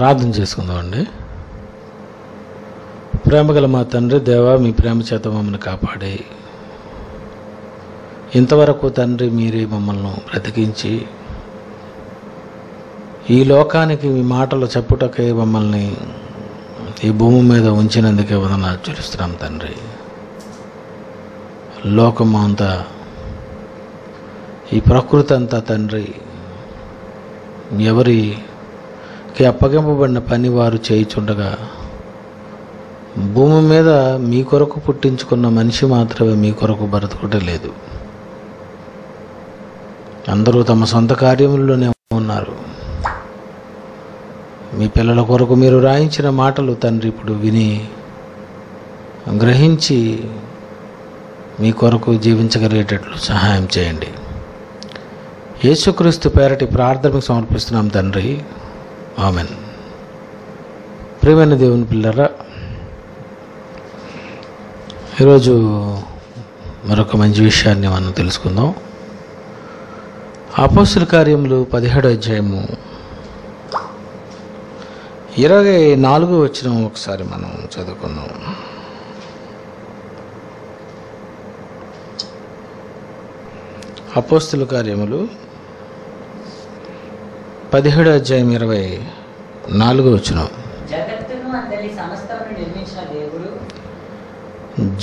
ప్రార్థన చేసుకుందామండి. ప్రేమగల మా తండ్రి దేవా మీ ప్రేమ చేత మమ్మల్ని కాపాడి. ఇంతవరకు తండ్రి మీరే మమ్మల్ని బ్రతికించి ఈ లోకానికి మీ మాటలు చెప్పుటకే మమ్మల్ని ఈ భూమి మీద ఉంచినందుకే వదన చూస్తున్నాం తండ్రి. లోకం అంతా ఈ ప్రకృతి అంతా తండ్రి ఎవరి అప్పగింపబడిన పని వారు చేయుచుండగా భూమి మీద మీ కొరకు పుట్టించుకున్న మనిషి మాత్రమే మీ కొరకు బ్రతుకుటే లేదు అందరూ తమ సొంత కార్యముల్లోనే ఉన్నారు. మీ పిల్లల కొరకు మీరు రాయించిన మాటలు తండ్రి ఇప్పుడు విని గ్రహించి మీ కొరకు జీవించగలిగేటట్లు సహాయం చేయండి. యేసుక్రీస్తు పేరటి ప్రార్థనకు సమర్పిస్తున్నాం తండ్రి. ఆమెన్. ప్రియమైన దేవుని పిల్లరా ఈరోజు మరొక మంచి విషయాన్ని మనం తెలుసుకుందాం. అపోస్తుల కార్యములు పదిహేడు అధ్యాయము ఇరవై నాలుగు వచ్చిన ఒకసారి మనం చదువుకుందాం. అపోస్తుల కార్యములు పదిహేడో అధ్యాయం ఇరవై నాలుగు వచ్చిన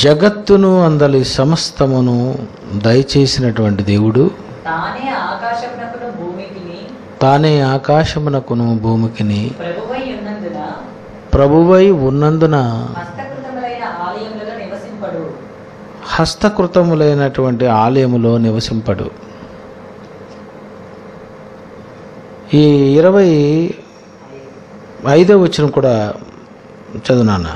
జగత్తును అందలి సమస్తమును దయచేసినటువంటి దేవుడు తానే ఆకాశమునకును భూమికిని ప్రభువై ఉన్నందున హస్తకృతములైనటువంటి ఆలయములో నివసింపడు. ఈ ఇరవై ఐదో వచ్చిన కూడా చదువునాన్న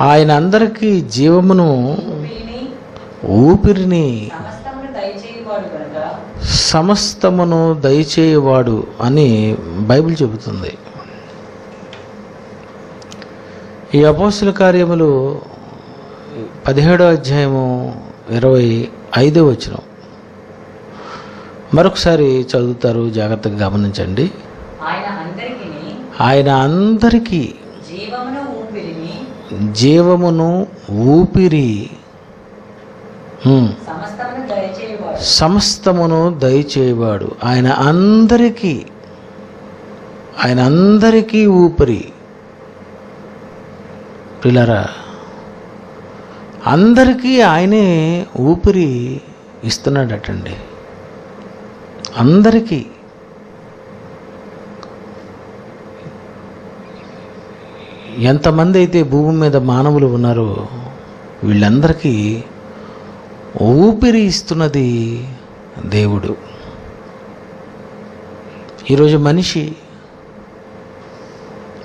ఆయన అందరికీ జీవమును ఊపిరిని సమస్తమును దయచేయువాడు అని బైబిల్ చెబుతుంది. ఈ అపోస్తుల కార్యములు పదిహేడో అధ్యాయము ఇరవై ఐదో వచ్చిన మరొకసారి చదువుతారు జాగ్రత్తగా గమనించండి. ఆయన అందరికీ జీవమును ఊపిరి. సమస్తమును దయచేయవాడు. ఆయన అందరికీ ఆయన అందరికీ ఊపిరి. పిల్లరా అందరికీ ఆయనే ఊపిరి ఇస్తున్నాడటండి. అందరికీ ఎంతమంది అయితే భూమి మీద మానవులు ఉన్నారో వీళ్ళందరికీ ఊపిరి ఇస్తున్నది దేవుడు. ఈరోజు మనిషి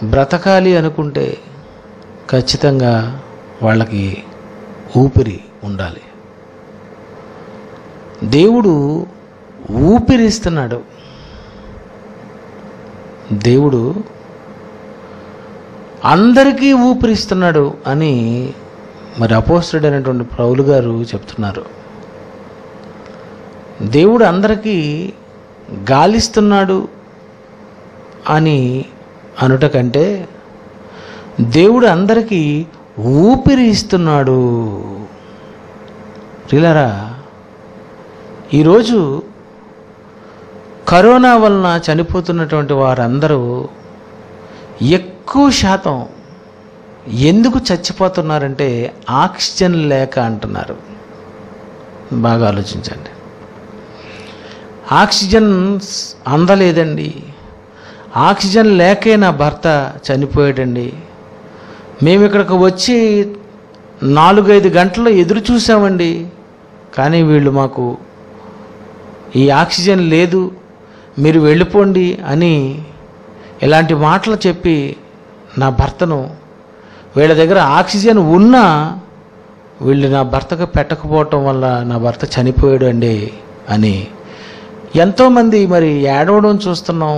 బ్రతకాలి అనుకుంటే ఖచ్చితంగా వాళ్ళకి ఊపిరి ఉండాలి. దేవుడు ఊపిరిస్తున్నాడు. దేవుడు అందరికీ ఊపిరిస్తున్నాడు అని మరి అపోస్తుడు అనేటువంటి ప్రౌలు గారు చెప్తున్నారు. దేవుడు అందరికీ గాలిస్తున్నాడు అని అనుట కంటే దేవుడు అందరికీ ఊపిరి ఇస్తున్నాడు రిలరా ఈరోజు కరోనా వలన చనిపోతున్నటువంటి వారందరూ ఎక్కువ శాతం ఎందుకు చచ్చిపోతున్నారంటే ఆక్సిజన్ లేక అంటున్నారు. బాగా ఆలోచించండి. ఆక్సిజన్ అందలేదండి. ఆక్సిజన్ లేకే నా భర్త చనిపోయాడండి. మేము ఇక్కడికి వచ్చి నాలుగైదు గంటలు ఎదురు చూసామండి. కానీ వీళ్ళు మాకు ఈ ఆక్సిజన్ లేదు. మీరు వెళ్ళిపోండి అని ఇలాంటి మాటలు చెప్పి నా భర్తను వీళ్ళ దగ్గర ఆక్సిజన్ ఉన్నా వీళ్ళు నా భర్తకు పెట్టకపోవటం వల్ల నా భర్త చనిపోయాడు అండి అని ఎంతోమంది మరి ఏడవడం చూస్తున్నాం.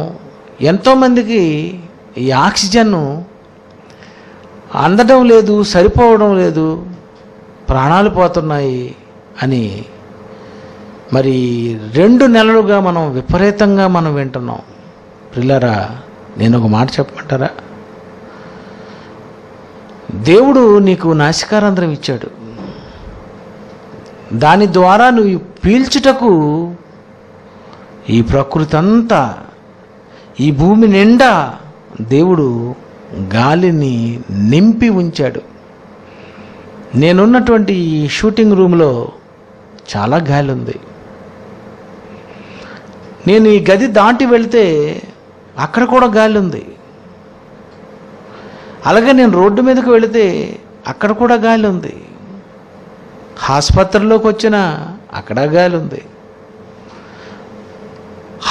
ఎంతోమందికి ఈ ఆక్సిజన్ అందడం లేదు సరిపోవడం లేదు ప్రాణాలు పోతున్నాయి అని మరి రెండు నెలలుగా మనం విపరీతంగా మనం వింటున్నాం. పిల్లరా నేను ఒక మాట చెప్పమంటారా? దేవుడు నీకు నాసికారంధ్రం ఇచ్చాడు. దాని ద్వారా నువ్వు పీల్చుటకు ఈ ప్రకృతి అంతా ఈ భూమి నిండా దేవుడు గాలిని నింపి ఉంచాడు. నేనున్నటువంటి ఈ షూటింగ్ రూమ్లో చాలా గాలి ఉంది. నేను ఈ గది దాటి వెళితే అక్కడ కూడా గాలి ఉంది. అలాగే నేను రోడ్డు మీదకి వెళితే అక్కడ కూడా గాలి ఉంది. ఆసుపత్రిలోకి వచ్చిన అక్కడ గాలి ఉంది.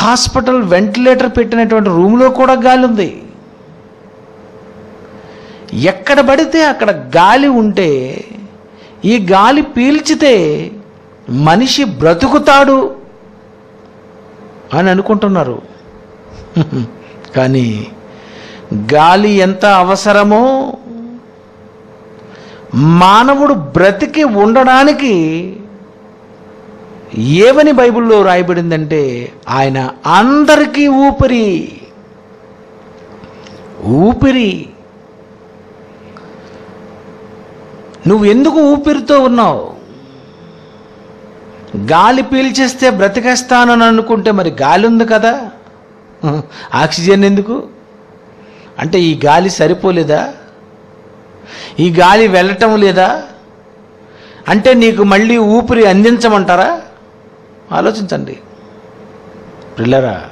హాస్పిటల్ వెంటిలేటర్ పెట్టినటువంటి రూమ్లో కూడా గాలి ఉంది. ఎక్కడ పడితే అక్కడ గాలి ఉంటే ఈ గాలి పీల్చితే మనిషి బ్రతుకుతాడు. అని అనుకుంటున్నారు. కానీ గాలి ఎంత అవసరమో మానవుడు బ్రతికి ఉండడానికి ఏమని బైబిల్లో రాయబడిందంటే ఆయన అందరికీ ఊపిరి. ఊపిరి. నువ్వు ఎందుకు ఊపిరితో ఉన్నావు? గాలి పీల్చేస్తే బ్రతికేస్తానని అనుకుంటే మరి గాలి ఉంది కదా ఆక్సిజన్ ఎందుకు? అంటే ఈ గాలి సరిపోలేదా? ఈ గాలి వెళ్ళటం లేదా? అంటే నీకు మళ్ళీ ఊపిరి అందించమంటారా? ఆలోచించండి. పిల్లరా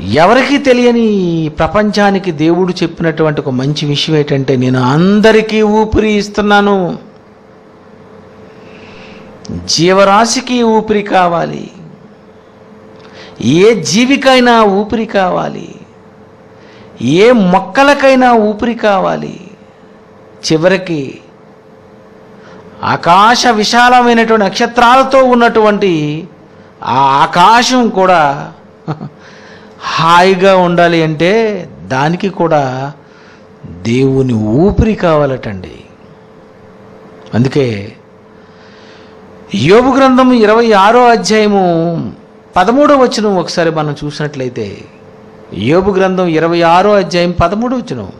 ఎవరికి తెలియని ప్రపంచానికి దేవుడు చెప్పినటువంటి ఒక మంచి విషయం ఏంటంటే నేను అందరికీ ఊపిరి ఇస్తున్నాను. జీవరాశికి ఊపిరి కావాలి. ఏ జీవికైనా ఊపిరి కావాలి. ఏ మొక్కలకైనా ఊపిరి కావాలి. చివరికి ఆకాశ విశాలమైనటువంటి నక్షత్రాలతో ఉన్నటువంటి ఆ ఆకాశం కూడా హాయిగా ఉండాలి అంటే దానికి కూడా దేవుని ఊపిరి కావాలటండి. అందుకే యోబు గ్రంథం ఇరవై ఆరో అధ్యాయము పదమూడో వచనం ఒకసారి మనం చూసినట్లయితే యోబు గ్రంథం ఇరవై ఆరో అధ్యాయం పదమూడో వచనం.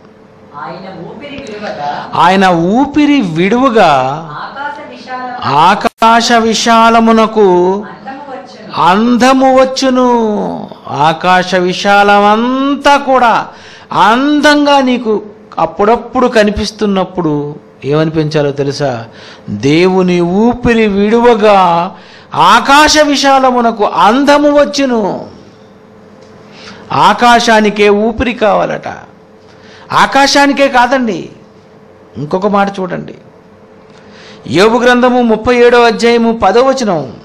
ఆయన ఊపిరి విడువుగా ఆకాశ విశాల ఆకాశ విశాలమునకు అందము వచ్చును. ఆకాశ విశాలమంతా కూడా అందంగా నీకు అప్పుడప్పుడు కనిపిస్తున్నప్పుడు ఏమనిపించాలో తెలుసా? దేవుని ఊపిరి విడువగా ఆకాశ విశాలమునకు అందము వచ్చును. ఆకాశానికే ఊపిరి కావాలట. ఆకాశానికే కాదండి. ఇంకొక మాట చూడండి. యోబు గ్రంథము ముప్పై ఏడో అధ్యాయము పదో వచనం.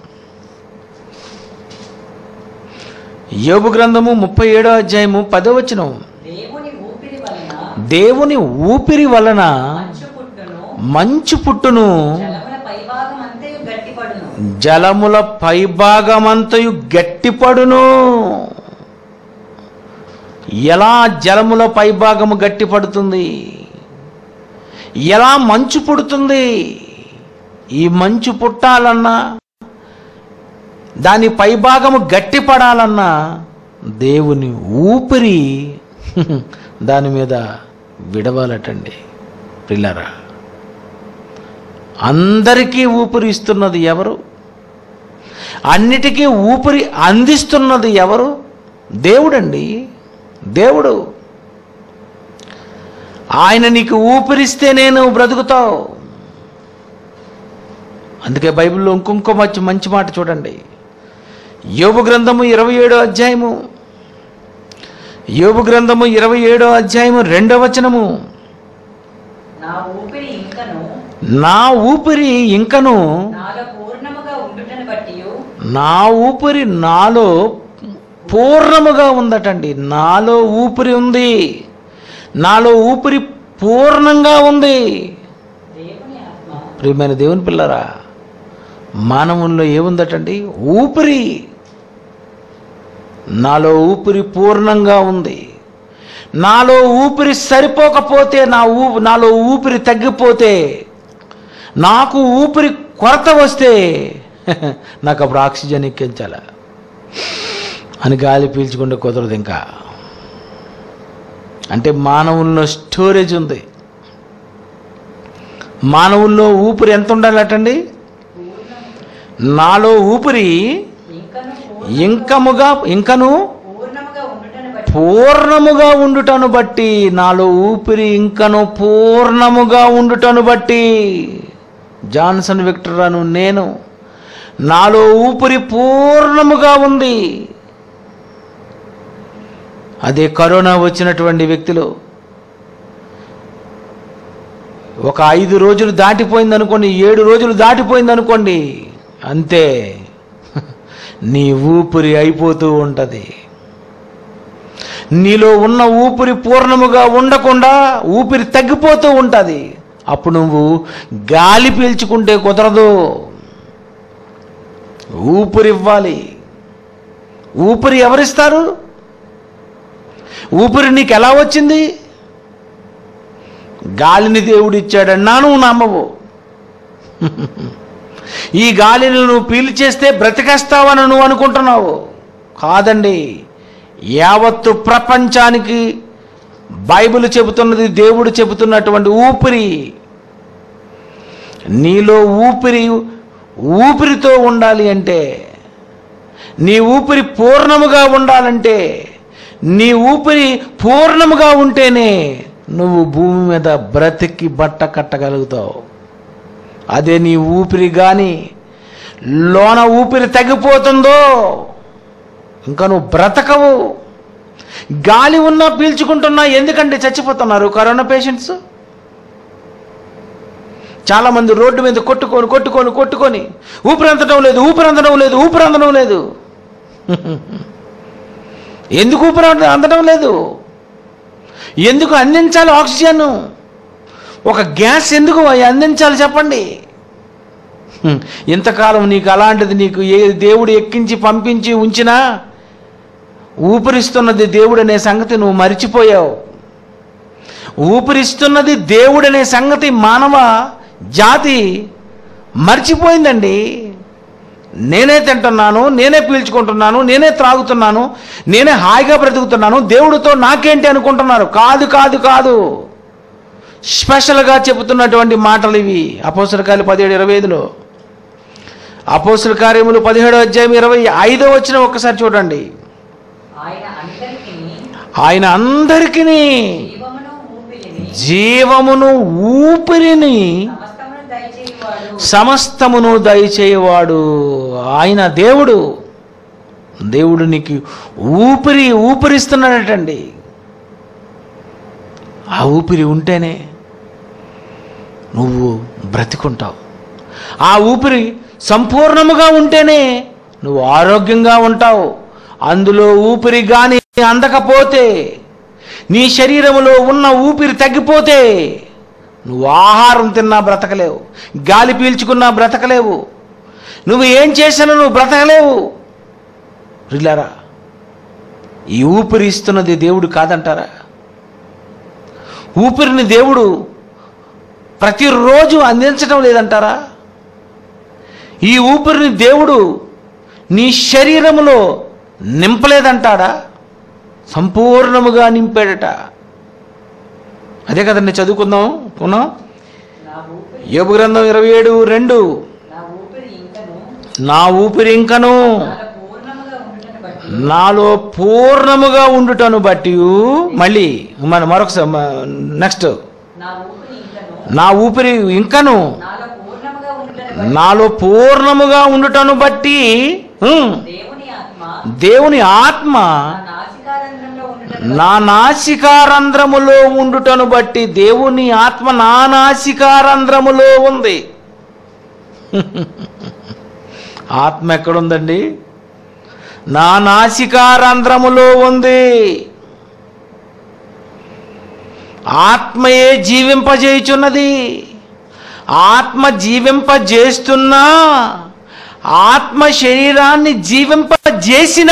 యోబు గ్రంథము ముప్పై ఏడో అధ్యాయము పదో వచనం. దేవుని ఊపిరి వలన దేవుని ఊపిరి వలన మంచు పుట్టును. జలముల పైభాగమంతయు గట్టిపడును. ఎలా జలముల పైభాగము గట్టిపడుతుంది? ఎలా మంచు పుడుతుంది? ఈ మంచు పుట్టాలన్నా దాని పైభాగము గట్టిపడాలన్నా దేవుని ఊపిరి దాని మీద విడవాలటండి. పిల్లరా అందరికీ ఊపిరి ఇస్తున్నది ఎవరు? అన్నిటికీ ఊపిరి అందిస్తున్నది ఎవరు? దేవుడండి. దేవుడు. ఆయన నీకు ఊపిరిస్తే నేను బ్రతుకుతావు. అందుకే బైబిల్లో ఇంకొంకో మంచి మంచి మాట చూడండి. యోబు గ్రంథము ఇరవై ఏడో అధ్యాయము. యోబు గ్రంథము ఇరవై ఏడో అధ్యాయము రెండవ వచనము. నా ఊపిరి నా ఊపిరి ఇంకను నా ఊపిరి నాలో పూర్ణముగా ఉందటండి. నాలో ఊపిరి ఉంది. నాలో ఊపిరి పూర్ణంగా ఉంది. ప్రియమైన దేవుని పిల్లరా మానవుల్లో ఏముందటండి? ఊపిరి. నాలో ఊపిరి పూర్ణంగా ఉంది. నాలో ఊపిరి సరిపోకపోతే నా ఊ నాలో ఊపిరి తగ్గిపోతే నాకు ఊపిరి కొరత వస్తే నాకు అప్పుడు ఆక్సిజన్ ఎక్కించాల. అని గాలి పీల్చుకుంటే కుదరదు ఇంకా. అంటే మానవుల్లో స్టోరేజ్ ఉంది. మానవుల్లో ఊపిరి ఎంత ఉండాలటండి? నాలో ఊపిరి ఇంకముగా ఇంకను పూర్ణముగా ఉండుటను బట్టి నాలో ఊపిరి ఇంకను పూర్ణముగా ఉండుటను బట్టి. జాన్సన్ విక్టర్ అను నేను నాలో ఊపిరి పూర్ణముగా ఉంది. అదే కరోనా వచ్చినటువంటి వ్యక్తులు ఒక ఐదు రోజులు దాటిపోయింది అనుకోండి ఏడు రోజులు దాటిపోయింది అనుకోండి అంతే. నీ ఊపిరి అయిపోతూ ఉంటుంది. నీలో ఉన్న ఊపిరి పూర్ణముగా ఉండకుండా ఊపిరి తగ్గిపోతూ ఉంటుంది. అప్పుడు నువ్వు గాలి పీల్చుకుంటే కుదరదు. ఊపిరి ఇవ్వాలి ఊపిరి ఎవరిస్తారు? ఊపిరి నీకు ఎలా వచ్చింది? గాలిని దేవుడు ఇచ్చాడన్నా నువ్వు నమ్మవు. ఈ గాలిని నువ్వు పీల్చేస్తే బ్రతికేస్తావని నువ్వు అనుకుంటున్నావు. కాదండి యావత్తు ప్రపంచానికి బైబిల్ చెబుతున్నది దేవుడు చెబుతున్నటువంటి ఊపిరి. నీలో ఊపిరి ఊపిరితో ఉండాలి అంటే నీ ఊపిరి పూర్ణముగా ఉండాలంటే నీ ఊపిరి పూర్ణముగా ఉంటేనే నువ్వు భూమి మీద బ్రతికి బట్ట కట్టగలుగుతావు. అదే నీ ఊపిరి కానీ లోన ఊపిరి తగ్గిపోతుందో ఇంకా నువ్వు బ్రతకవు. గాలి ఉన్నా పీల్చుకుంటున్నా ఎందుకంటే చచ్చిపోతున్నారు కరోనా పేషెంట్స్? చాలామంది రోడ్డు మీద కొట్టుకొని కొట్టుకొని కొట్టుకొని ఊపిరందడం లేదు ఊపిరందడం లేదు ఊపిరందడం లేదు. ఎందుకు ఊపిరి అందడం లేదు? ఎందుకు అందించాలి ఆక్సిజన్? ఒక గ్యాస్ ఎందుకు అందించాలి చెప్పండి. ఇంతకాలం నీకు అలాంటిది నీకు ఏ దేవుడు ఎక్కించి పంపించి ఉంచినా ఊపిరిస్తున్నది దేవుడనే సంగతి నువ్వు మరిచిపోయావు. ఊపిరిస్తున్నది దేవుడనే సంగతి మానవ జాతి మర్చిపోయిందండి. నేనే తింటున్నాను నేనే పీల్చుకుంటున్నాను నేనే త్రాగుతున్నాను నేనే హాయిగా బ్రతుకుతున్నాను దేవుడితో నాకేంటి అనుకుంటున్నారు? కాదు కాదు కాదు. స్పెషల్గా చెబుతున్నటువంటి మాటలు ఇవి. అపోసల పదిహేడు ఇరవై ఐదులో. అపోసల కార్యములు పదిహేడు అధ్యాయం ఇరవై ఐదో వచ్చిన ఒక్కసారి చూడండి. ఆయన అందరికీ జీవమును ఊపిరిని సమస్తమును దయచేయవాడు ఆయన దేవుడు. దేవుడు నీకు ఊపిరి ఊపిరిస్తున్నాడటండి. ఆ ఊపిరి ఉంటేనే నువ్వు బ్రతికుంటావు. ఆ ఊపిరి సంపూర్ణముగా ఉంటేనే నువ్వు ఆరోగ్యంగా ఉంటావు. అందులో ఊపిరి గాని అందకపోతే నీ శరీరంలో ఉన్న ఊపిరి తగ్గిపోతే నువ్వు ఆహారం తిన్నా బ్రతకలేవు గాలి పీల్చుకున్నా బ్రతకలేవు నువ్వు ఏం చేసినా నువ్వు బ్రతకలేవు. రిలారా ఈ ఊపిరి ఇస్తున్నది దేవుడు కాదంటారా? ఊపిరిని దేవుడు ప్రతిరోజు అందించడం లేదంటారా? ఈ ఊపిరిని దేవుడు నీ శరీరంలో నింపలేదంటాడా? సంపూర్ణముగా నింపాడట. అదే కదండి చదువుకుందాం కొన్నాం నా గ్రంథం ఇరవై ఏడు రెండు. నా ఊపిరి ఇంకను. నాలో పూర్ణముగా ఉండుటను బట్టి మళ్ళీ మన మరొకసారి నెక్స్ట్. నా ఊపిరి ఇంకను. నా ఊపిరి ఇంకను నాలో పూర్ణముగా ఉండుటను బట్టి దేవుని ఆత్మ నా ఉండుటను నా నాసికారంధ్రములో ఉండుటను బట్టి దేవుని ఆత్మ నా నాసికారంధ్రములో ఉంది. ఆత్మ ఎక్కడుందండి? నా నాసికారంధ్రములో ఉంది. ఆత్మయే జీవింపజేయుచున్నది. ఆత్మ జీవింపజేస్తున్నా ఆత్మ శరీరాన్ని జీవింపజేసిన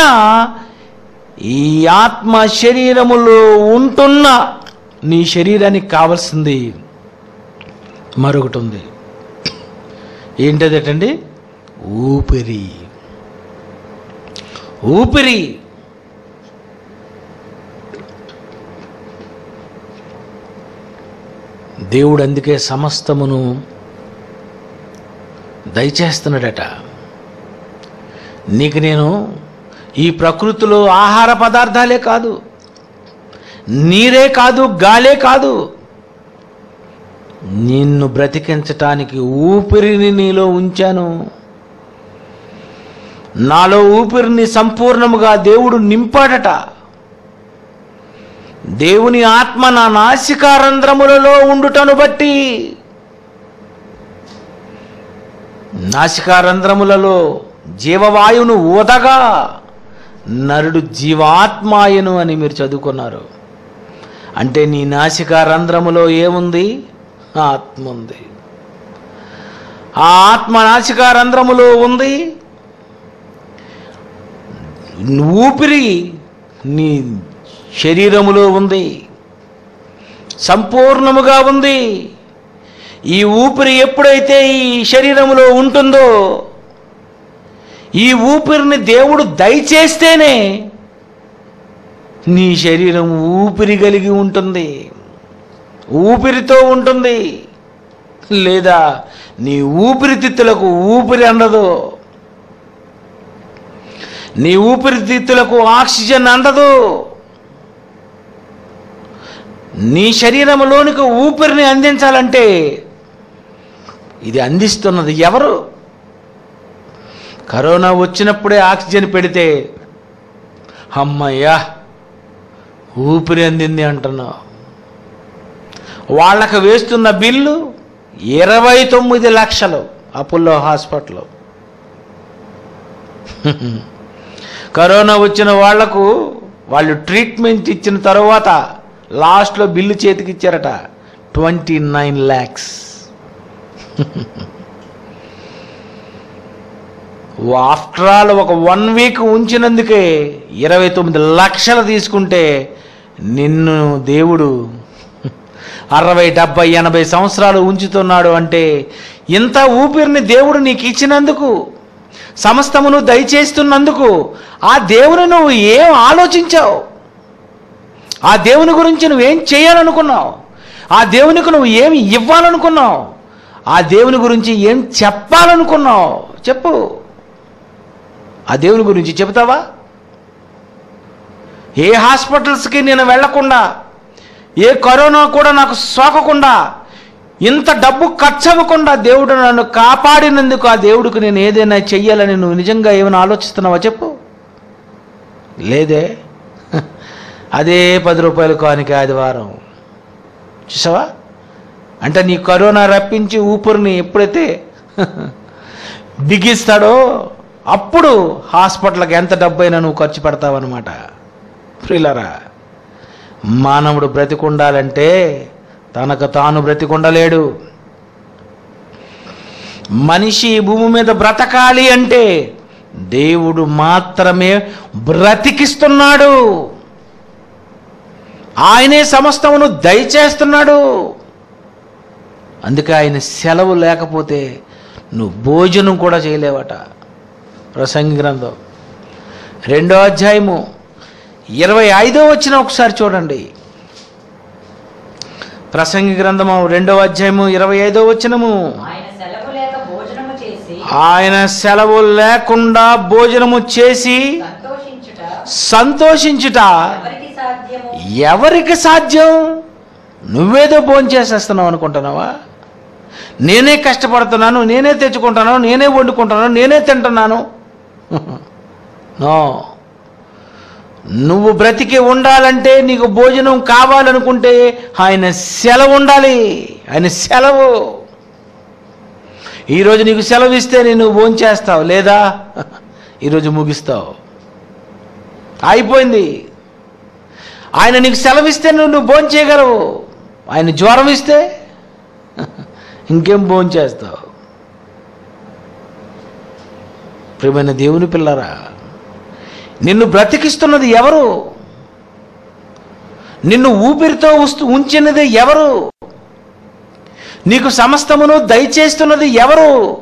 ఈ ఆత్మ శరీరములో ఉంటున్న నీ శరీరానికి కావలసింది మరొకటి ఉంది ఏంటదేటండి? ఊపిరి. ఊపిరి. దేవుడు అందుకే సమస్తమును దయచేస్తున్నాడట. నీకు నేను ఈ ప్రకృతిలో ఆహార పదార్థాలే కాదు నీరే కాదు గాలే కాదు. నిన్ను బ్రతికించటానికి ఊపిరిని నీలో ఉంచాను. నాలో ఊపిరిని సంపూర్ణముగా దేవుడు నింపాడట. దేవుని ఆత్మ నా నాసికారంధ్రములలో ఉండుటను బట్టి నాసికారంధ్రములలో జీవవాయువును ఊదగా నరుడు జీవాత్మాయను అని మీరు చదువుకున్నారు. అంటే నీ నాసికారంధ్రములో ఏముంది? ఆత్మ ఉంది ఆ ఆత్మ నాసికారంధ్రములో ఉంది. ఊపిరి నీ శరీరములో ఉంది. సంపూర్ణముగా ఉంది. ఈ ఊపిరి ఎప్పుడైతే ఈ శరీరములో ఉంటుందో ఈ ఊపిరిని దేవుడు దయచేస్తేనే నీ శరీరం ఊపిరి కలిగి ఉంటుంది ఊపిరితో ఉంటుంది. లేదా నీ ఊపిరితిత్తులకు ఊపిరి అందదు. నీ ఊపిరితిత్తులకు ఆక్సిజన్ అందదు. నీ శరీరంలోనికి ఊపిరిని అందించాలంటే ఇది అందిస్తున్నది ఎవరు? కరోనా వచ్చినప్పుడే ఆక్సిజన్ పెడితే అమ్మయ్యా ఊపిరి అందింది అంటున్నావు వాళ్ళకు వేస్తున్న బిల్లు ఇరవై తొమ్మిది లక్షలు అపోలో హాస్పిటల్ కరోనా వచ్చిన వాళ్ళకు వాళ్ళు ట్రీట్మెంట్ ఇచ్చిన తర్వాత లాస్ట్లో బిల్లు చేతికి ఇచ్చారట twenty nine lakhs. After all ఒక వన్ వీక్ ఉంచినందుకే ఇరవై తొమ్మిది లక్షలు తీసుకుంటే నిన్ను దేవుడు అరవై డెబ్బై ఎనభై సంవత్సరాలు ఉంచుతున్నాడు అంటే ఇంత ఊపిరిని దేవుడు నీకు ఇచ్చినందుకు సమస్తమును దయచేస్తున్నందుకు ఆ దేవుని నువ్వు ఏం ఆలోచించావు? ఆ దేవుని గురించి నువ్వేం చేయాలనుకున్నావు? ఆ దేవునికి నువ్వు ఏమి ఇవ్వాలనుకున్నావు? ఆ దేవుని గురించి ఏం చెప్పాలనుకున్నావు? చెప్పు. ఆ దేవుని గురించి చెబుతావా? ఏ హాస్పిటల్స్కి నేను వెళ్ళకుండా ఏ కరోనా కూడా నాకు సోకకుండా ఇంత డబ్బు ఖర్చు అవ్వకుండా దేవుడు నన్ను కాపాడినందుకు ఆ దేవుడికి నేను ఏదైనా చెయ్యాలని నువ్వు నిజంగా ఏమైనా ఆలోచిస్తున్నావా చెప్పు? లేదే. అదే పది రూపాయలు కానికి ఆదివారం. చూసావా? అంటే నీ కరోనా రప్పించి ఊపిరిని ఎప్పుడైతే బిగిస్తాడో అప్పుడు హాస్పిటల్కి ఎంత డబ్బైనా నువ్వు ఖర్చు పెడతావన్నమాట. ప్రియులరా మానవుడు బ్రతికుండాలంటే తనకు తాను బ్రతికుండలేడు. మనిషి భూమి మీద బ్రతకాలి అంటే దేవుడు మాత్రమే బ్రతికిస్తున్నాడు. ఆయనే సమస్తమును దయచేస్తున్నాడు. అందుకే ఆయన సెలవు లేకపోతే నువ్వు భోజనం కూడా చేయలేవట. ప్రసంగి గ్రంథం. రెండో అధ్యాయము ఇరవై ఐదో వచ్చిన ఒకసారి చూడండి. ప్రసంగి గ్రంథము రెండవ అధ్యాయము ఇరవై ఐదో వచ్చినము ఆయన సెలవు లేకుండా భోజనము చేసి సంతోషించుట. ఎవరికి సాధ్యం? నువ్వేదో భోంచేసేస్తున్నావు అనుకుంటున్నావా? నేనే కష్టపడుతున్నాను నేనే తెచ్చుకుంటున్నాను నేనే వండుకుంటున్నాను నేనే తింటున్నాను. నో. నువ్వు బ్రతికి ఉండాలంటే నీకు భోజనం కావాలనుకుంటే ఆయన సెలవు ఉండాలి. ఆయన సెలవు. ఈరోజు నీకు సెలవు ఇస్తే నేను భోంచేస్తావు లేదా? ఈరోజు ముగిస్తావు. అయిపోయింది. ఆయన నీకు సెలవిస్తే నువ్వు నువ్వు భోంచేయగలవు. ఆయన జ్వరం ఇస్తే ఇంకేం భోంచేస్తావు? ప్రియమైన దేవుని పిల్లరా నిన్ను బ్రతికిస్తున్నది ఎవరు? నిన్ను ఊపిరితో వస్తు ఉంచినది ఎవరు? నీకు సమస్తమును దయచేస్తున్నది ఎవరు?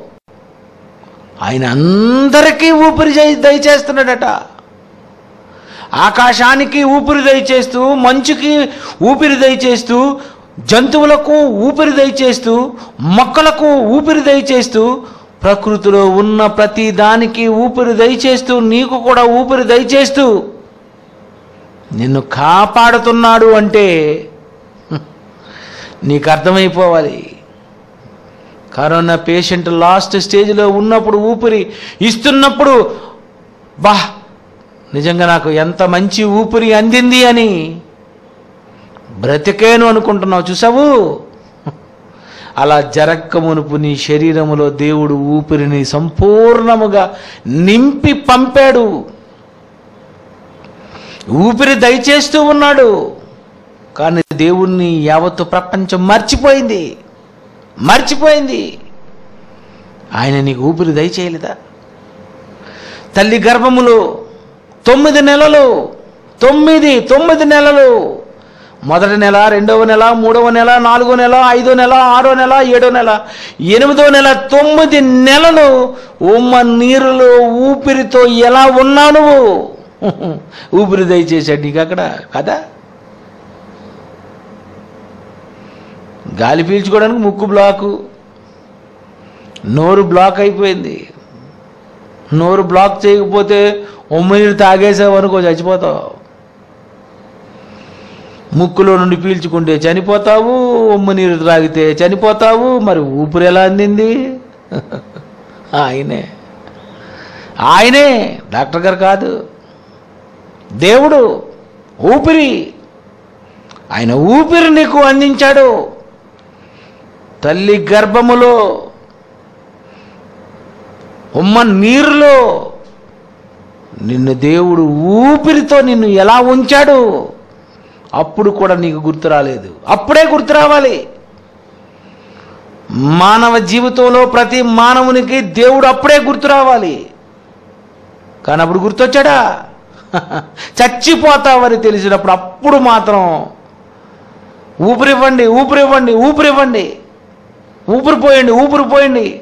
ఆయన అందరికీ ఊపిరి దయచేస్తున్నాడట. ఆకాశానికి ఊపిరి దయచేస్తూ మంచుకి ఊపిరి దయచేస్తూ జంతువులకు ఊపిరి దయచేస్తూ మొక్కలకు ఊపిరి దయచేస్తూ ప్రకృతిలో ఉన్న ప్రతి దానికి ఊపిరి దయచేస్తూ నీకు కూడా ఊపిరి దయచేస్తూ నిన్ను కాపాడుతున్నాడు అంటే నీకు అర్థమైపోవాలి. కరోనా పేషెంట్ లాస్ట్ స్టేజ్లో ఉన్నప్పుడు ఊపిరి ఇస్తున్నప్పుడు బా నిజంగా నాకు ఎంత మంచి ఊపిరి అందింది అని బ్రతికేను అనుకుంటున్నావు. చూసావు? అలా జరక్కమునుపు నీ శరీరములో దేవుడు ఊపిరిని సంపూర్ణముగా నింపి పంపాడు. ఊపిరి దయచేస్తూ ఉన్నాడు. కానీ దేవుణ్ణి యావత్తు ప్రపంచం మర్చిపోయింది. మర్చిపోయింది. ఆయన నీకు ఊపిరి దయచేయలేదా? తల్లి గర్భములో తొమ్మిది నెలలు తొమ్మిది తొమ్మిది నెలలు మొదటి నెల రెండవ నెల మూడవ నెల నాలుగో నెల ఐదో నెల ఆరో నెల ఏడో నెల ఎనిమిదో నెల తొమ్మిది నెలలు ఉమ్మ నీరులో ఊపిరితో ఎలా ఉన్నా నువ్వు? ఊపిరి దయచేశాడు నీకు అక్కడ కదా? గాలి పీల్చుకోవడానికి ముక్కు బ్లాకు. నోరు బ్లాక్ అయిపోయింది. నోరు బ్లాక్ చేయకపోతే ఉమ్మ నీరు తాగేసావు అనుకో చచ్చిపోతావు. ముక్కులో నుండి పీల్చుకుంటే చనిపోతావు ఉమ్మ నీరు త్రాగితే చనిపోతావు మరి ఊపిరి ఎలా అందింది? ఆయనే. ఆయనే డాక్టర్ గారు కాదు. దేవుడు ఊపిరి. ఆయన ఊపిరి నీకు అందించాడు. తల్లి గర్భములో ఉమ్మ నీరులో నిన్ను దేవుడు ఊపిరితో నిన్ను ఎలా ఉంచాడు? అప్పుడు కూడా నీకు గుర్తు రాలేదు. అప్పుడే గుర్తు రావాలి. మానవ జీవితంలో ప్రతి మానవునికి దేవుడు అప్పుడే గుర్తు రావాలి. కానీ అప్పుడు గుర్తొచ్చాడా? చచ్చిపోతావని తెలిసినప్పుడు అప్పుడు మాత్రం ఊపిరివ్వండి ఊపిరివ్వండి ఊపిరివ్వండి. ఊపిరి పోయండి పోయండి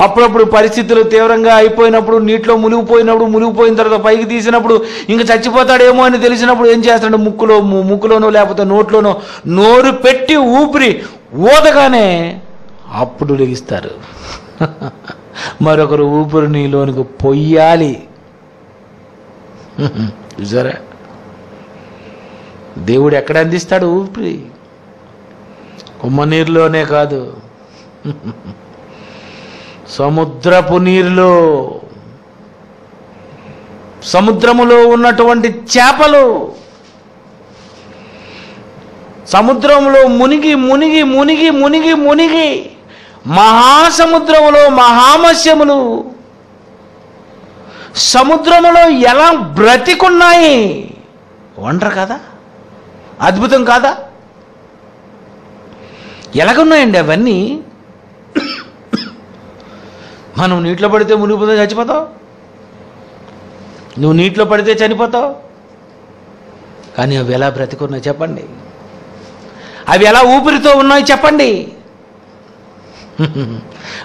అప్పుడప్పుడు పరిస్థితులు తీవ్రంగా అయిపోయినప్పుడు నీటిలో మునిగిపోయినప్పుడు మునిగిపోయిన తర్వాత పైకి తీసినప్పుడు ఇంకా చచ్చిపోతాడేమో అని తెలిసినప్పుడు ఏం చేస్తాడు ముక్కులో ము- ముక్కులోనో లేకపోతే నోట్లోనో నోరు పెట్టి ఊపిరి ఊదగానే అప్పుడు లెగిస్తారు. మరొకరు ఊపిరి నీలోనికి పొయ్యాలి. చూసారా? దేవుడు ఎక్కడ అందిస్తాడు ఊపిరి? కుమ్మ నీరులోనే కాదు. సముద్రపు నీరులో సముద్రములో ఉన్నటువంటి చేపలు సముద్రంలో మునిగి మునిగి మునిగి మునిగి మునిగి మహాసముద్రములో మహామత్స్యములు సముద్రములో ఎలా బ్రతికున్నాయి? వండరు కదా? అద్భుతం కాదా? ఎలాగున్నాయండి అవన్నీ? మనం నీటిలో పడితే మునిగిపోతే చచ్చిపోతావు? నువ్వు నీటిలో పడితే చనిపోతావు? కానీ అవి ఎలా బ్రతికున్నాయి చెప్పండి. అవి ఎలా ఊపిరితో ఉన్నాయి చెప్పండి.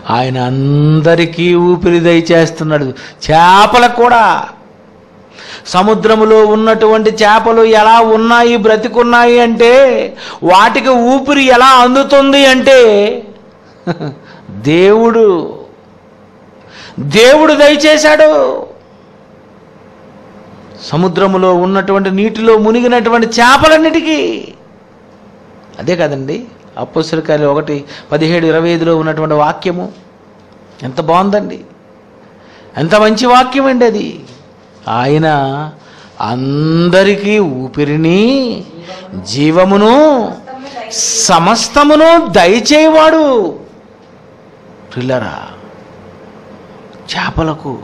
ఆయన అందరికీ ఊపిరి దయచేస్తున్నాడు చేపలకు కూడా. సముద్రములో ఉన్నటువంటి చేపలు ఎలా ఉన్నాయి బ్రతికున్నాయి అంటే వాటికి ఊపిరి ఎలా అందుతుంది అంటే దేవుడు దేవుడు దయచేశాడు. సముద్రములో ఉన్నటువంటి నీటిలో మునిగినటువంటి చేపలన్నిటికీ. అదే కదండి అప్పసరికాయలు ఒకటి పదిహేడు ఇరవై ఐదులో ఉన్నటువంటి వాక్యము. ఎంత బాగుందండి. ఎంత మంచి వాక్యం అండి అది. ఆయన అందరికీ ఊపిరిని జీవమును సమస్తమును దయచేవాడు పిల్లరా చేపలకు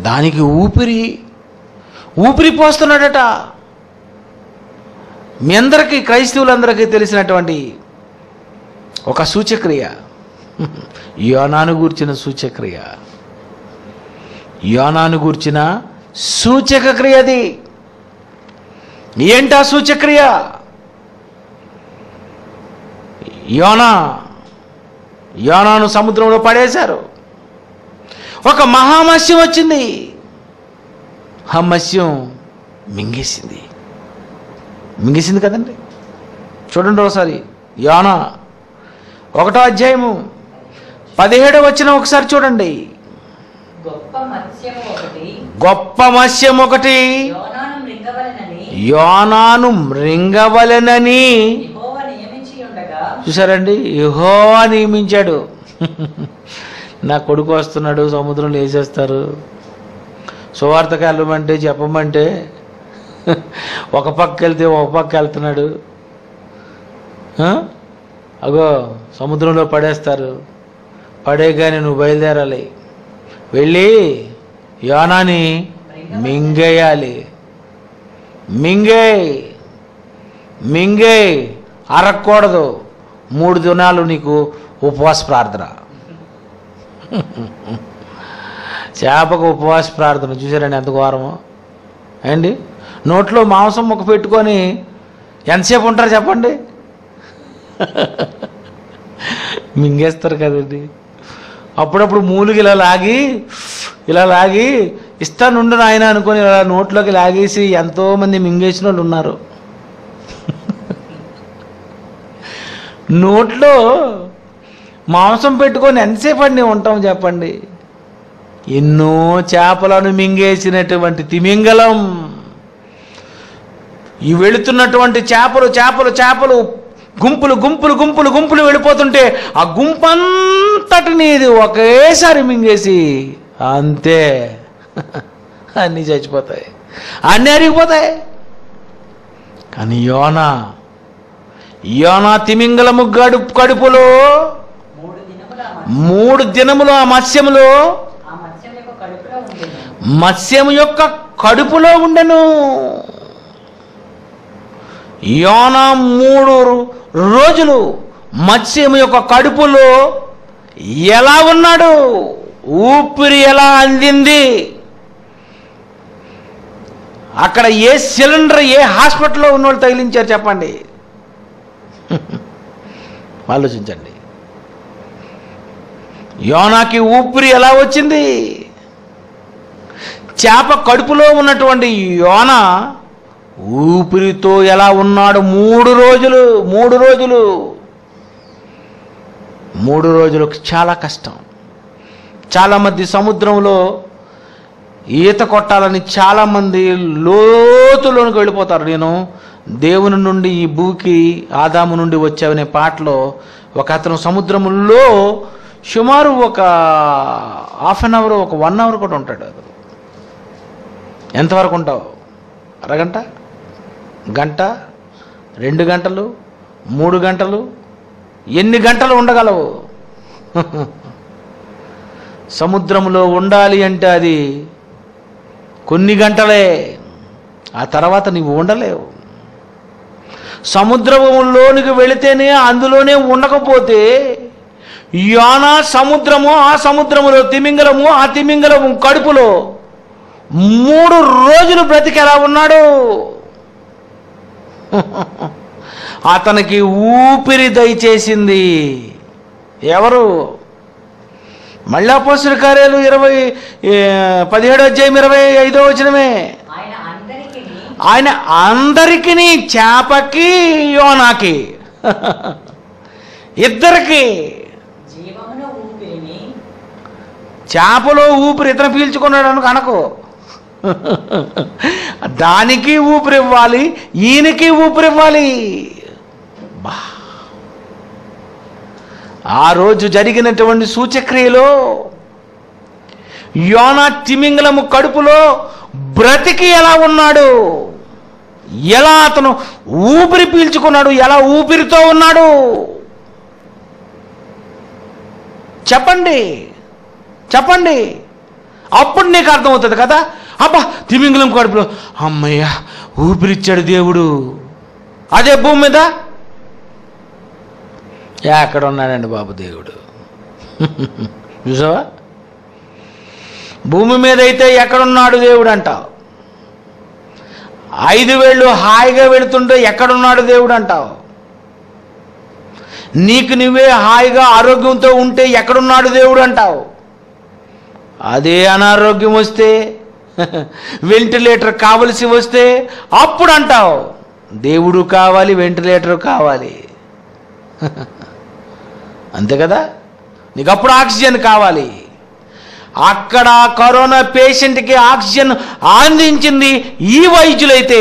దానికి ఊపిరి ఊపిరి పోస్తున్నాడట మీ అందరికీ క్రైస్తవులందరికీ తెలిసినటువంటి ఒక సూచక్రియ. యోనాను గూర్చిన సూచక్రియ. యోనాను గూర్చిన సూచక క్రియ అది. ఏంటా సూచక్రియ? యోనా యోనాను సముద్రంలో పడేశారు. ఒక మహామత్స్యం వచ్చింది. ఆ మత్స్యం మింగేసింది. మింగేసింది కదండి? చూడండి ఒకసారి. యోనా ఒకటో అధ్యాయము పదిహేడో వచ్చిన ఒకసారి చూడండి. గొప్ప మత్స్యం ఒకటి. యోనాను మృంగవలనని. చూసారండి? యెహోవా నియమించాడు. నా కొడుకు వస్తున్నాడు సముద్రంలో వేసేస్తారు. సువార్తకు వెళ్ళమంటే చెప్పమంటే ఒక పక్క వెళ్తే ఒక పక్క వెళ్తున్నాడు. అగో సముద్రంలో పడేస్తారు. పడేగానే నువ్వు బయలుదేరాలి. వెళ్ళి యోనాని మింగేయాలి. మింగే మింగే అరక్కూడదు. మూడు దినాలు నీకు ఉపవాస ప్రార్థన. చేపకు ఉపవాస ప్రార్థన చూసారండి ఎంత ఘోరమో? ఏండి నోట్లో మాంసం ముక్క పెట్టుకొని ఎంతసేపు ఉంటారు చెప్పండి? మింగేస్తారు కదండి. అప్పుడప్పుడు మూలుగు ఇలా లాగి ఇలా లాగి ఇస్తానుండు నాయన అనుకొని ఇలా నోట్లోకి లాగేసి ఎంతోమంది మింగేసిన వాళ్ళు ఉన్నారు. నోట్లో మాంసం పెట్టుకొని ఎంతసేపు అండి ఉంటాం చెప్పండి? ఎన్నో చేపలను మింగేసినటువంటి తిమింగలం. ఈ వెళుతున్నటువంటి చేపలు చేపలు చేపలు గుంపులు గుంపులు గుంపులు గుంపులు వెళ్ళిపోతుంటే ఆ గుంపంతటిని ఇది ఒకేసారి మింగేసి అంతే. అన్నీ చచ్చిపోతాయి. అన్నీ అరిగిపోతాయి. కానీ యోనా యోనా తిమింగలము గడు కడుపులో మూడు దినములు ఆ మత్స్యం- మూడు దినములు ఆ మత్స్యములో మత్స్యం యొక్క కడుపులో ఉండేది మత్స్యము యొక్క కడుపులో ఉండెను. యోనా మూడు రోజులు మత్స్యము యొక్క కడుపులో ఎలా ఉన్నాడు? ఊపిరి ఎలా అందింది? అక్కడ ఏ సిలిండర్ ఏ హాస్పిటల్లో ఉన్నోళ్ళు తగిలించారు చెప్పండి. ఆలోచించండి. యోనాకి ఊపిరి ఎలా వచ్చింది? చేప కడుపులో ఉన్నటువంటి యోన ఊపిరితో ఎలా ఉన్నాడు? మూడు రోజులు మూడు రోజులు. మూడు రోజులు చాలా కష్టం. చాలామంది సముద్రంలో ఈత కొట్టాలని చాలామంది లోతులోనికి వెళ్ళిపోతారు. నేను దేవుని నుండి ఈ భూకి ఆదాము నుండి వచ్చావనే పాటలో ఒక అతను సముద్రంలో సుమారు ఒక హాఫ్ అన్ అవర్ ఒక వన్ అవర్ కూడా ఉంటాడు ఎంతవరకు ఉంటావు? అరగంట? గంట? రెండు గంటలు? మూడు గంటలు? ఎన్ని గంటలు ఉండగలవు? సముద్రంలో ఉండాలి అంటే అది కొన్ని గంటలే. ఆ తర్వాత నీవు ఉండలేవు. సముద్రంలోనికి వెళితేనే అందులోనే ఉండకపోతే యానా సముద్రము ఆ సముద్రములో తిమింగలము ఆ తిమింగలము కడుపులో మూడు రోజులు బ్రతికి ఎలా ఉన్నాడు. అతనికి ఊపిరి దయచేసింది. ఎవరు? మళ్ళా పోస్టుల కార్యాలు ఇరవై పదిహేడో అధ్యాయం ఇరవై ఐదో వచనమే. ఆయన అందరికీ చేపకి యోనాకి. ఇద్దరికి. చేపలో ఊపిరి ఇతను పీల్చుకున్నాడు అనుకు అనకు. దానికి ఊపిరి ఇవ్వాలి ఈయనకి ఊపిరి ఇవ్వాలి. బా. ఆ రోజు జరిగినటువంటి సూచక్రియలో యోనా తిమింగలము కడుపులో బ్రతికి ఎలా ఉన్నాడు? ఎలా అతను ఊపిరి పీల్చుకున్నాడు? ఎలా ఊపిరితో ఉన్నాడు? చెప్పండి. చెప్పండి. అప్పుడు నీకు అర్థమవుతుంది కదా? అబ్బా తిమింగలం కడుపులో అమ్మయ్య ఊపిరిచ్చాడు దేవుడు. అదే భూమి మీద? ఎక్కడ ఉన్నాడండి బాబు దేవుడు. చూసావా? భూమి మీద అయితే ఎక్కడున్నాడు దేవుడు అంటావు ఐదు వేళ్ళు హాయిగా వెళుతుంటే ఎక్కడున్నాడు దేవుడు అంటావు నీకు నువ్వే హాయిగా ఆరోగ్యంతో ఉంటే ఎక్కడున్నాడు దేవుడు అంటావు. అదే అనారోగ్యం వస్తే వెంటిలేటర్ కావలసి వస్తే అప్పుడు అంటావు. దేవుడు కావాలి వెంటిలేటర్ కావాలి. అంతే కదా? నీకు అప్పుడు ఆక్సిజన్ కావాలి. అక్కడ కరోనా పేషెంట్కి ఆక్సిజన్ అందించింది ఈ వైద్యులైతే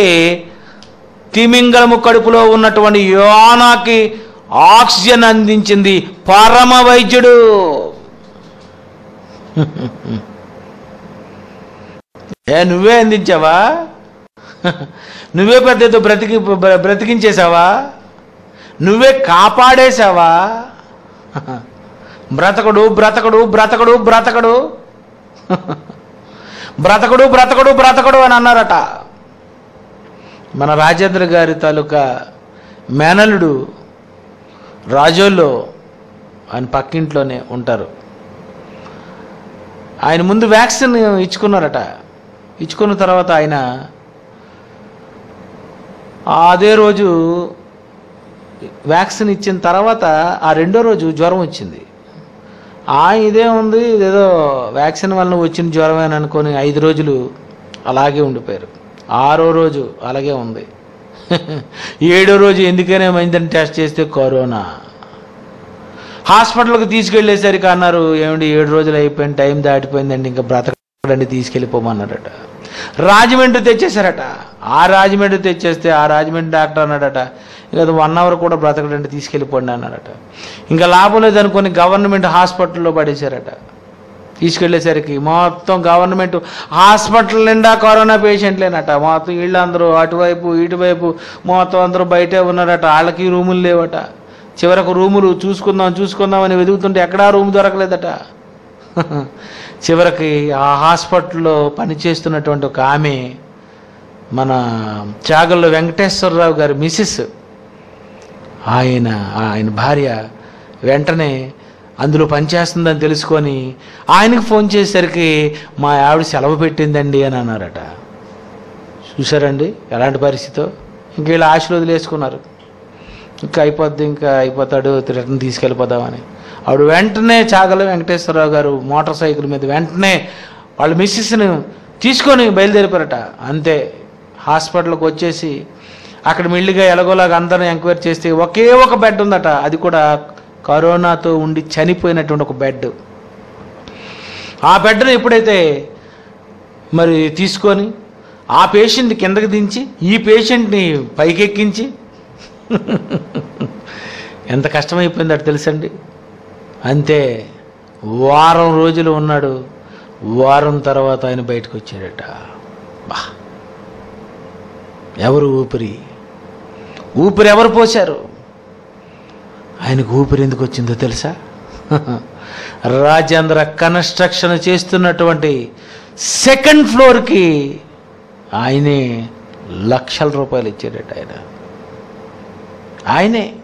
తిమింగలము కడుపులో ఉన్నటువంటి యోనాకి ఆక్సిజన్ అందించింది పరమ వైద్యుడు. ఏ నువ్వే అందించావా? నువ్వే పెద్దతో బ్రతికి బ్రతికించేశావా? నువ్వే కాపాడేశావా? బ్రతకడు బ్రతకడు బ్రతకడు బ్రతకడు. బ్రతకడు బ్రతకడు బ్రతకడు అని అన్నారట. మన రాజేంద్ర గారి తాలూకా మేనలుడు రాజోల్లో ఆయన పక్కింట్లోనే ఉంటారు. ఆయన ముందు వ్యాక్సిన్ ఇచ్చుకున్నారట. ఇచ్చుకున్న తర్వాత ఆయన అదే రోజు వ్యాక్సిన్ ఇచ్చిన తర్వాత ఆ రెండో రోజు జ్వరం వచ్చింది. ఆ ఇదే ఉంది ఏదో వ్యాక్సిన్ వలన వచ్చిన జ్వరమేని అనుకొని ఐదు రోజులు అలాగే ఉండిపోయారు. ఆరో రోజు అలాగే ఉంది. ఏడో రోజు ఎందుకైనా మంచిదని టెస్ట్ చేస్తే కరోనా? హాస్పిటల్కి తీసుకెళ్ళేసరికి అన్నారు ఏమిటి ఏడు రోజులు అయిపోయింది టైం దాటిపోయిందండి ఇంకా బ్రతకండి తీసుకెళ్ళిపోమన్నారట. రాజమండ్రి తెచ్చేశారట. ఆ రాజమండ్రి తెచ్చేస్తే ఆ రాజమండ్రి డాక్టర్ అన్నాడట ఇంకా వన్ అవర్ కూడా బ్రతకడండి తీసుకెళ్ళిపోండి అన్నాడట. ఇంకా లాభం లేదనుకొని గవర్నమెంట్ హాస్పిటల్లో పడేశారట. తీసుకెళ్ళేసరికి మొత్తం గవర్నమెంట్ హాస్పిటల్ నిండా కరోనా పేషెంట్లేనట. మొత్తం వీళ్ళందరూ అటువైపు ఇటువైపు మొత్తం అందరూ బయటే ఉన్నారట. వాళ్ళకి రూములు లేవట. చివరకు రూములు చూసుకుందాం చూసుకుందామని వెతుకుతుంటే ఎక్కడా రూమ్ దొరకలేదట. చివరికి ఆ హాస్పిటల్లో పనిచేస్తున్నటువంటి ఒక ఆమె మన చాగల్లో వెంకటేశ్వరరావు గారి మిస్సెస్. ఆయన ఆయన భార్య వెంటనే అందులో పనిచేస్తుందని తెలుసుకొని ఆయనకు ఫోన్ చేసేసరికి మా ఆవిడ సెలవు పెట్టిందండి అని అన్నారట. చూసారండి ఎలాంటి పరిస్థితో? ఇంక వీళ్ళు ఆశలు వదిలేసుకున్నారు. ఇంకా అయిపోద్ది ఇంకా అయిపోతాడు రిటర్న్ తీసుకెళ్ళిపోదామని. ఆవిడ వెంటనే చాగల వెంకటేశ్వరరావు గారు మోటార్ సైకిల్ మీద వెంటనే వాళ్ళ మిస్సెస్ని తీసుకొని బయలుదేరిపారట. అంతే. హాస్పిటల్కి వచ్చేసి అక్కడ మెల్లిగా ఎలాగోలాగా అందరం ఎంక్వైరీ చేస్తే ఒకే ఒక బెడ్ ఉందట. అది కూడా కరోనాతో ఉండి చనిపోయినటువంటి ఒక బెడ్. ఆ బెడ్ను ఎప్పుడైతే మరి తీసుకొని ఆ పేషెంట్ కిందకి దించి ఈ పేషెంట్ని పైకెక్కించి ఎంత కష్టమైపోయిందో అటు తెలుసండి. అంతే వారం రోజులు ఉన్నాడు వారం తర్వాత ఆయన బయటకు వచ్చాడట బా! ఎవరు ఊపిరి? ఊపిరి ఎవరు పోశారు? ఆయనకు ఊపిరి ఎందుకు వచ్చిందో తెలుసా? రాజేంద్ర కన్స్ట్రక్షన్ చేస్తున్నటువంటి సెకండ్ ఫ్లోర్కి ఆయనే లక్షల రూపాయలు ఇచ్చాడట ఆయన. ఆయనే.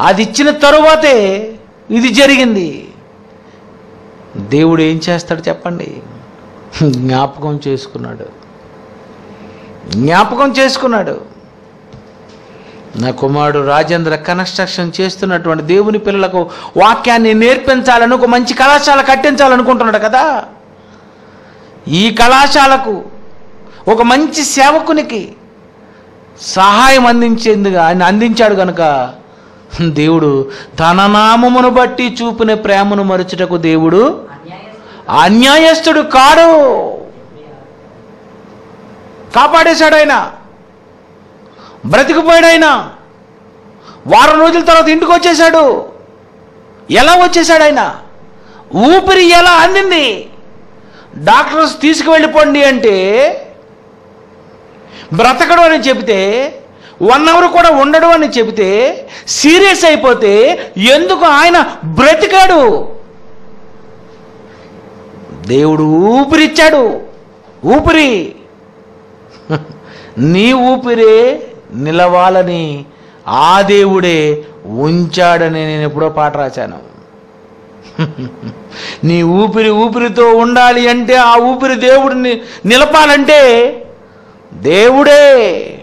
అది ఇచ్చిన తరువాతే ఇది జరిగింది. దేవుడు ఏం చేస్తాడు చెప్పండి? జ్ఞాపకం చేసుకున్నాడు. జ్ఞాపకం చేసుకున్నాడు. నా కుమారుడు రాజేంద్ర కన్స్ట్రక్షన్ చేస్తున్నటువంటి దేవుని పిల్లలకు వాక్యాన్ని నేర్పించాలని ఒక మంచి కళాశాల కట్టించాలనుకుంటున్నాడు కదా? ఈ కళాశాలకు ఒక మంచి సేవకునికి సహాయం అందించేందుకు ఆయన అందించాడు కనుక దేవుడు తన నామమును బట్టి చూపిన ప్రేమను మరుచుటకు దేవుడు అన్యాయస్తుడు అన్యాయస్తుడు కాడు. కాపాడేశాడు ఆయన. బ్రతికిపోయాడు ఆయన వారం రోజుల తర్వాత ఇంటికి వచ్చేసాడు ఎలా వచ్చేసాడు ఆయన ఊపిరి ఎలా అందింది డాక్టర్స్ తీసుకువెళ్ళిపోండి అంటే బ్రతకడం అని చెబితే వన్ అవర్ కూడా ఉండడు అని చెబితే సీరియస్ అయిపోతే ఎందుకు ఆయన బ్రతికాడు? దేవుడు ఊపిరిచ్చాడు. ఊపిరి. నీ ఊపిరే నిలవాలని ఆ దేవుడే ఉంచాడని నేను ఎప్పుడో పాట రాశాను. నీ ఊపిరి ఊపిరితో ఉండాలి అంటే ఆ ఊపిరి దేవుడిని నిలపాలంటే దేవుడే.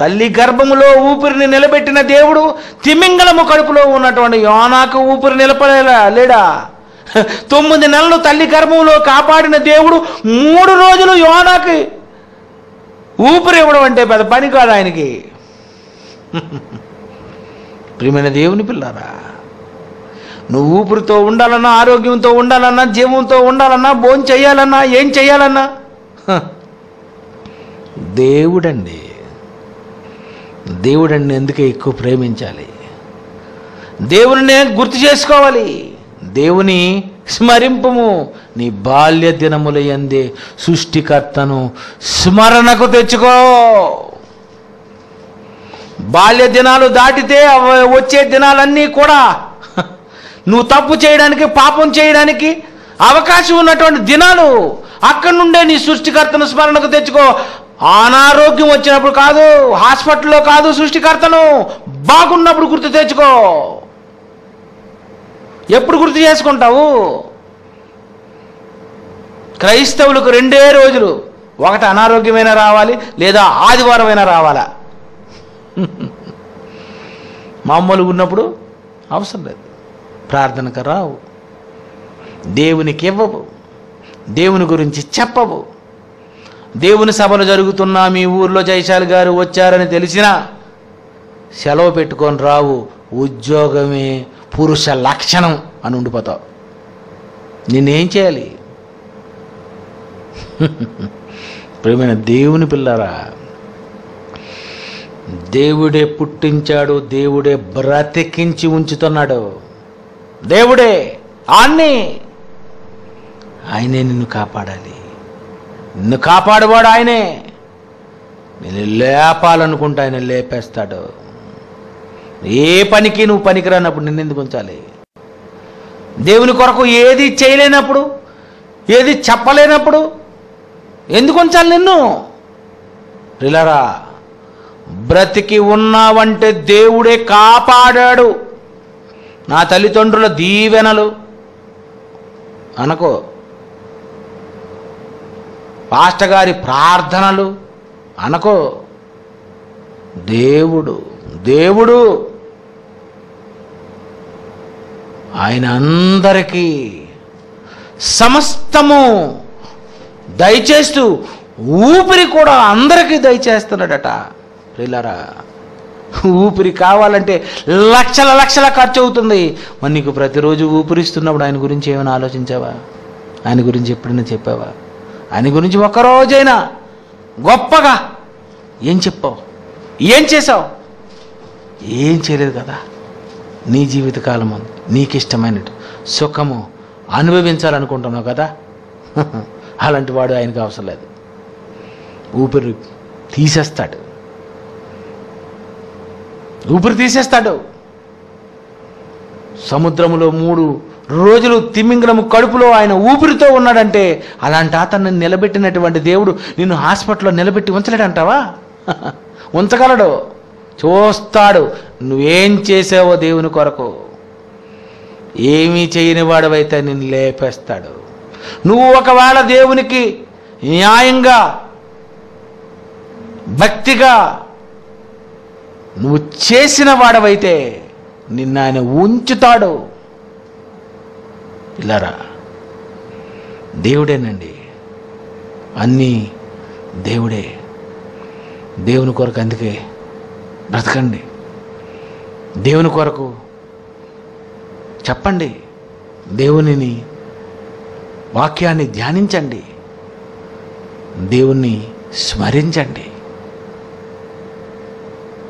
తల్లి గర్భములో ఊపిరిని నిలబెట్టిన దేవుడు తిమింగలము కడుపులో ఉన్నటువంటి యోనాకు ఊపిరి నిలపలేలా లేడా? తొమ్మిది నెలలు తల్లి గర్భంలో కాపాడిన దేవుడు మూడు రోజులు యోనాకి ఊపిరి ఇవ్వడం అంటే పెద్ద పని కాదు ఆయనకి. ప్రియమైన దేవుని పిల్లారా నువ్వు ఊపిరితో ఉండాలన్నా ఆరోగ్యంతో ఉండాలన్నా జీవంతో ఉండాలన్నా భోజనం చేయాలన్నా ఏం చేయాలన్నా? దేవుడండి. దేవుడండి ఎందుకే ఎక్కువ ప్రేమించాలి? దేవుని గుర్తు చేసుకోవాలి. దేవుని స్మరింపము. నీ బాల్య దినముల సృష్టికర్తను స్మరణకు తెచ్చుకో. బాల్య దినాలు దాటితే వచ్చే దినాలన్నీ కూడా నువ్వు తప్పు చేయడానికి పాపం చేయడానికి అవకాశం ఉన్నటువంటి దినాలు అక్కడి నుండే నీ సృష్టికర్తను స్మరణకు తెచ్చుకో. అనారోగ్యం వచ్చినప్పుడు కాదు హాస్పిటల్లో కాదు సృష్టికర్తను బాగున్నప్పుడు గుర్తు తెచ్చుకో. ఎప్పుడు గుర్తు చేసుకుంటావు? క్రైస్తవులకు రెండే రోజులు. ఒకటి అనారోగ్యమైనా రావాలి లేదా ఆదివారమైనా రావాలా? మామూలుగా ఉన్నప్పుడు అవసరం లేదు. ప్రార్థనకు రావు. దేవునికి ఇవ్వవు. దేవుని గురించి చెప్పవు. దేవుని సభలు జరుగుతున్నా మీ ఊర్లో జైశాల్ గారు వచ్చారని తెలిసినా సెలవు పెట్టుకొని రావు. ఉద్యోగమే పురుష లక్షణం అని ఉండిపోతావు. నేనేం చేయాలి? ప్రేమైన దేవుని పిల్లరా దేవుడే పుట్టించాడు దేవుడే బ్రతికించి ఉంచుతున్నాడు. దేవుడే ఆన్ని. ఆయనే నిన్ను కాపాడాలి. నిన్ను కాపాడువాడు ఆయనే. నేను లేపాలనుకుంటే ఆయన లేపేస్తాడు. ఏ పనికి నువ్వు పనికిరానప్పుడు నిన్ను ఎందుకు ఉంచాలి? దేవుని కొరకు ఏది చేయలేనప్పుడు ఏది చెప్పలేనప్పుడు ఎందుకు ఉంచాలి నిన్ను? రిలరా బ్రతికి ఉన్నావంటే దేవుడే కాపాడాడు. నా తల్లిదండ్రుల దీవెనలు. అనుకో. పాస్టగారి ప్రార్థనలు అనుకో. దేవుడు దేవుడు ఆయన అందరికీ సమస్తము దయచేస్తూ ఊపిరి కూడా అందరికీ దయచేస్తున్నాడట. ప్రిల్లరా ఊపిరి కావాలంటే లక్షల లక్షల ఖర్చు అవుతుంది. మరి నీకు ప్రతిరోజు ఊపిరిస్తున్నప్పుడు ఆయన గురించి ఏమైనా ఆలోచించావా? ఆయన గురించి ఎప్పుడైనా చెప్పావా? ఆయన గురించి ఒక్కరోజైనా గొప్పగా ఏం చెప్పావు? ఏం చేసావు ఏం చేయలేదు కదా. నీ జీవితకాలము నీకు ఇష్టమైనట్టు సుఖము అనుభవించాలనుకుంటున్నావు కదా. అలాంటి వాడు ఆయనకు అవసరం లేదు. ఊపిరి తీసేస్తాడు. ఊపిరి తీసేస్తాడు. సముద్రములో మూడు రోజులు తిమింగలము కడుపులో ఆయన ఊపిరితో ఉన్నాడంటే అలాంటి అతన్ని నిలబెట్టినటువంటి దేవుడు నిన్ను హాస్పిటల్లో నిలబెట్టి ఉంచలేడంటావా? ఉంచగలడు. చూస్తాడు. నువ్వేం చేసావో దేవుని కొరకు? ఏమీ చేయని వాడవైతే నిన్ను లేపేస్తాడు. నువ్వు ఒకవేళ దేవునికి న్యాయంగా భక్తిగా నువ్వు చేసిన వాడవైతే నిన్ను ఆయన ఉంచుతాడు. ఇలారా? దేవుడేనండి. అన్నీ దేవుడే. దేవుని కొరకు అందుకే బ్రతకండి. దేవుని కొరకు చెప్పండి. దేవునిని వాక్యాన్ని ధ్యానించండి. దేవుణ్ణి స్మరించండి.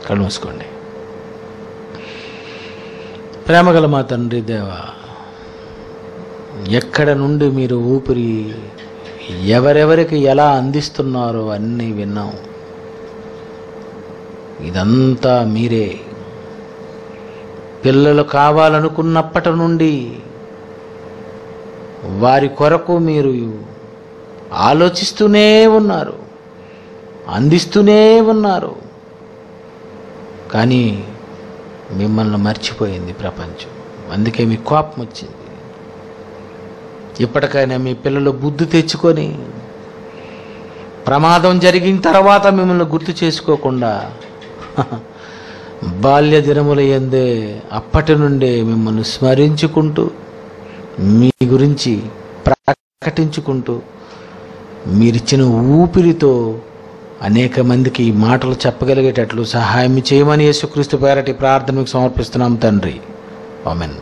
కళ్ళు మూసుకోండి. ప్రేమగల మా తండ్రి దేవ ఎక్కడ నుండి మీరు ఊపిరి ఎవరెవరికి ఎలా అందిస్తున్నారో అన్నీ విన్నాం. ఇదంతా మీరే. పిల్లలు కావాలనుకున్నప్పటి నుండి వారి కొరకు మీరు ఆలోచిస్తూనే ఉన్నారు అందిస్తూనే ఉన్నారు. కానీ మిమ్మల్ని మర్చిపోయింది ప్రపంచం. అందుకే మీ కోపం వచ్చింది. ఇప్పటికైనా మీ పిల్లలు బుద్ధి తెచ్చుకొని ప్రమాదం జరిగిన తర్వాత మిమ్మల్ని గుర్తు చేసుకోకుండా బాల్య దినముల ఎందే అప్పటి నుండే మిమ్మల్ని స్మరించుకుంటూ మీ గురించి ప్రకటించుకుంటూ మీరిచ్చిన ఊపిరితో అనేక మందికి ఈ మాటలు చెప్పగలిగేటట్లు సహాయం చేయమని యేసుక్రీస్తు పేరటి ప్రార్థనకు సమర్పిస్తున్నాం తండ్రి. ఆమెన్.